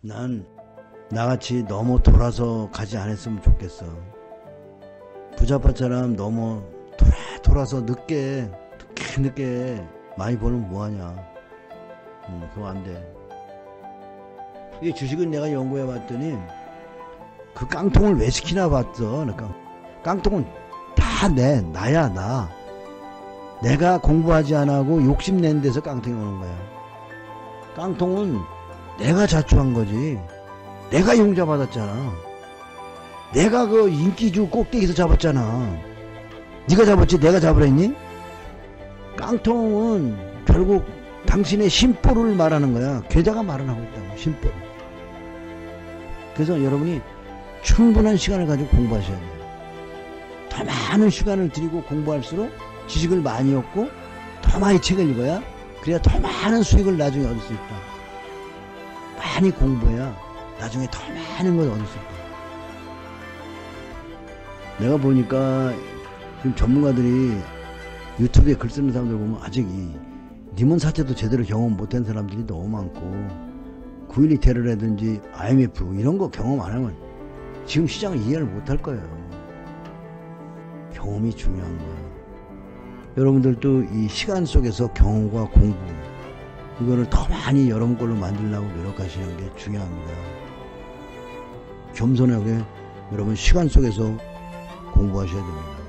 난 나같이 너무 돌아서 가지 않았으면 좋겠어. 부자빠처럼 너무 돌아 돌아서 늦게 늦게 늦게 많이 벌면 뭐하냐. 음, 그거 안 돼. 이 주식은 내가 연구해 봤더니 그 깡통을 왜 시키나 봤어. 그러니까 깡통은 다 내, 나야, 나. 내가 공부하지 않고 욕심 낸 데서 깡통이 오는 거야. 깡통은 내가 자초한 거지. 내가 용자받았잖아. 내가 그 인기주 꼭대기에서 잡았잖아. 네가 잡았지 내가 잡으랬니? 깡통은 결국 당신의 심보를 말하는 거야. 계좌가 말을 하고 있다고 심보를. 그래서 여러분이 충분한 시간을 가지고 공부하셔야 돼요. 더 많은 시간을 들이고 공부할수록 지식을 많이 얻고 더 많이 책을 읽어야 그래야 더 많은 수익을 나중에 얻을 수 있다. 많이 공부해야 나중에 더 많은 걸 얻을 수 있다. 내가 보니까 지금 전문가들이 유튜브에 글 쓰는 사람들 보면 아직 이 니몬 사태도 제대로 경험 못한 사람들이 너무 많고 9.12 테러라든지 IMF 이런 거 경험 안 하면 지금 시장을 이해를 못 할 거예요. 경험이 중요한 거예요. 여러분들도 이 시간 속에서 경험과 공부 이거를 더 많이 여러분 걸로 만들려고 노력하시는 게 중요합니다. 겸손하게 여러분 시간 속에서 공부하셔야 됩니다.